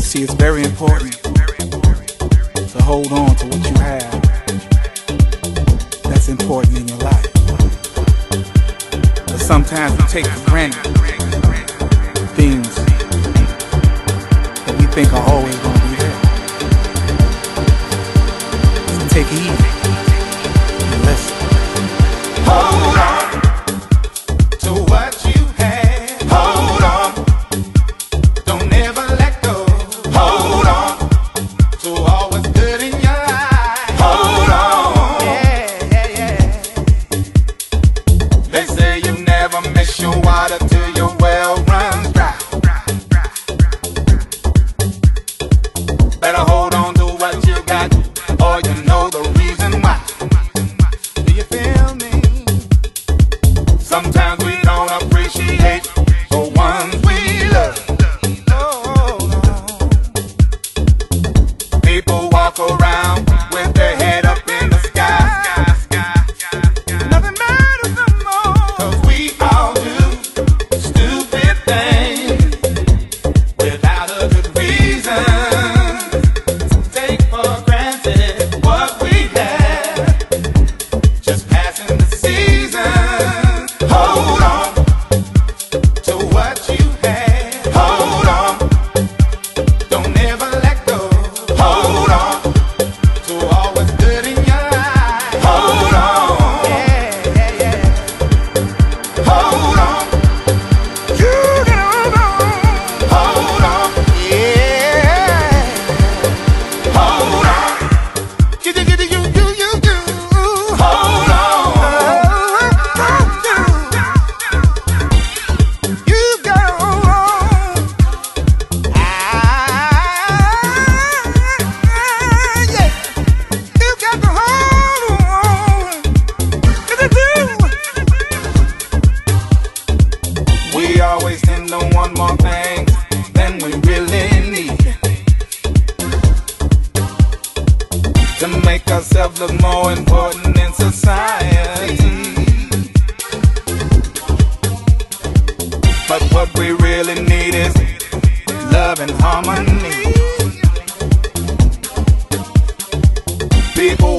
See, it's very important to hold on to what you have that's important in your life. But sometimes we take for granted things that we think are always water till your well runs dry. Better hold on to what you got, or you know the reason why. Do you feel me? Sometimes we to make ourselves look more important in society. But what we really need is love and harmony. People